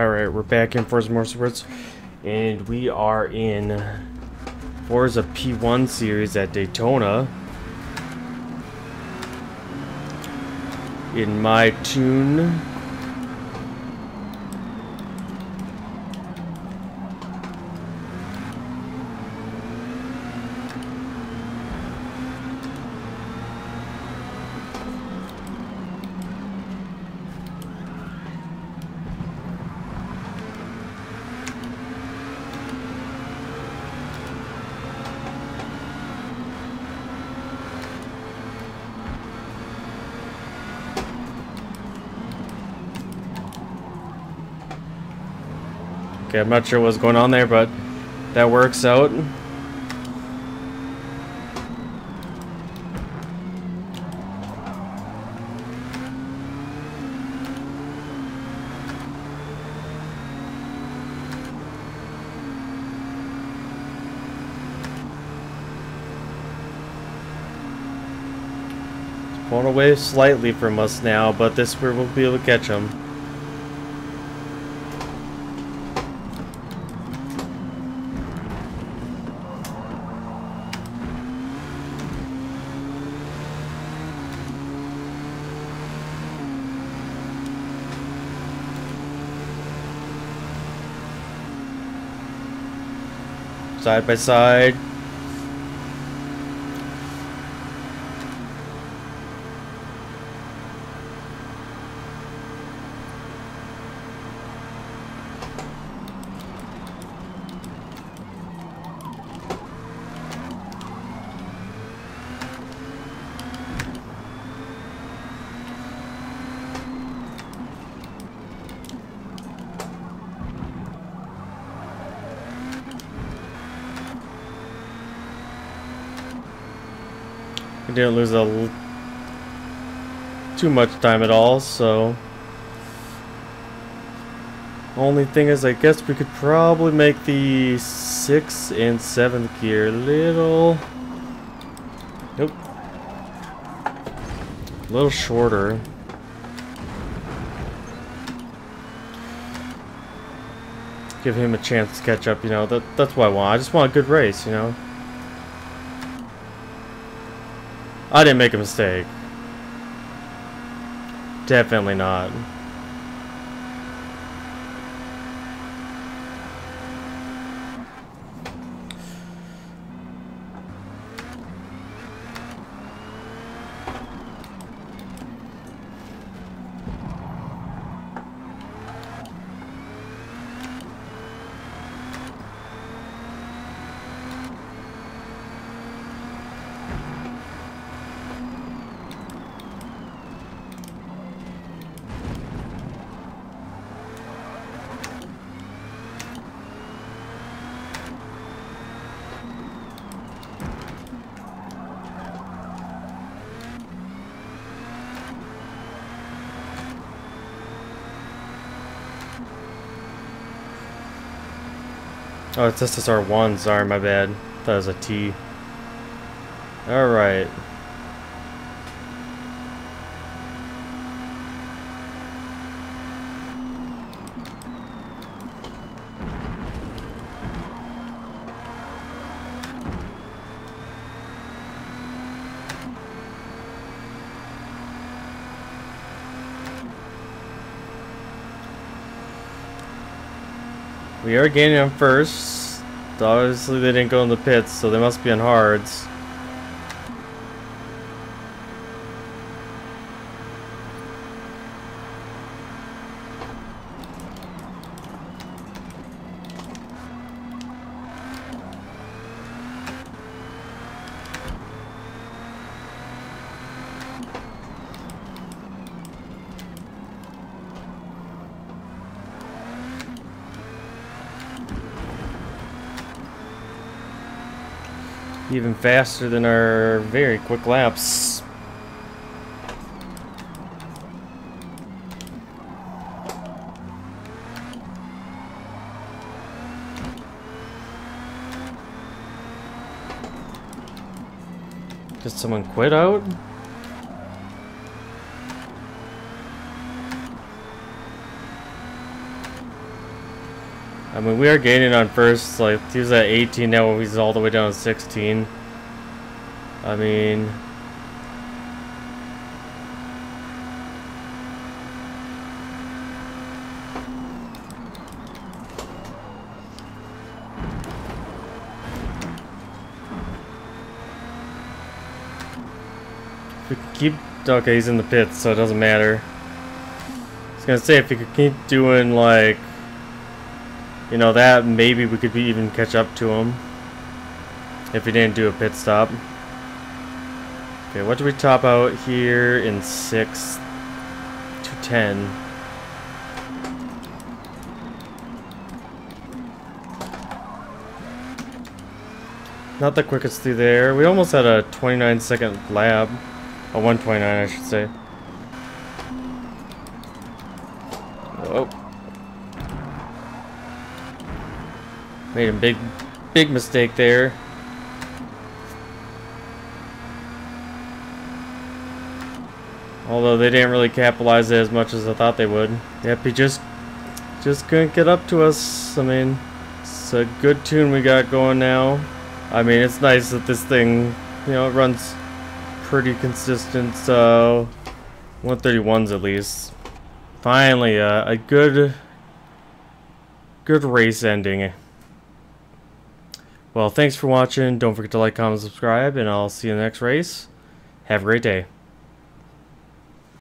Alright, we're back in Forza Motorsports, and we are in Forza P1 series at Daytona. In my tune. Okay, I'm not sure what's going on there, but that works out. Pulling away slightly from us now, but this we will be able to catch him. Side by side. We didn't lose a too much time at all, so... Only thing is, I guess we could probably make the 6th and 7th gear a little... Nope. A little shorter. Give him a chance to catch up, you know, that, that's what I want. I just want a good race, you know? I didn't make a mistake. Definitely not. Oh, it's SSR1. Sorry, my bad. That was a T. Alright. We are gaining on first. Obviously they didn't go in the pits, so they must be on hards. Even faster than our very quick laps. Did someone quit out? I mean, we are gaining on first. Like, he was at 18, now he's all the way down to 16. I mean... If we keep... Okay, he's in the pits, so it doesn't matter. I was gonna say, if we could keep doing, like... You know, that, maybe we could even catch up to him. If we didn't do a pit stop. Okay, what do we top out here in 6 to 10? Not the quickest through there. We almost had a 29 second lap. A 129, I should say. Whoa. Made a big, big mistake there. Although they didn't really capitalize it as much as I thought they would. Yep, he just, just couldn't get up to us. I mean, it's a good tune we got going now. I mean, it's nice that this thing, you know, it runs pretty consistent, so 131s at least. Finally, uh, a good, good race ending. Well, thanks for watching. Don't forget to like, comment, subscribe, and I'll see you in the next race. Have a great day.